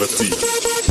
reality.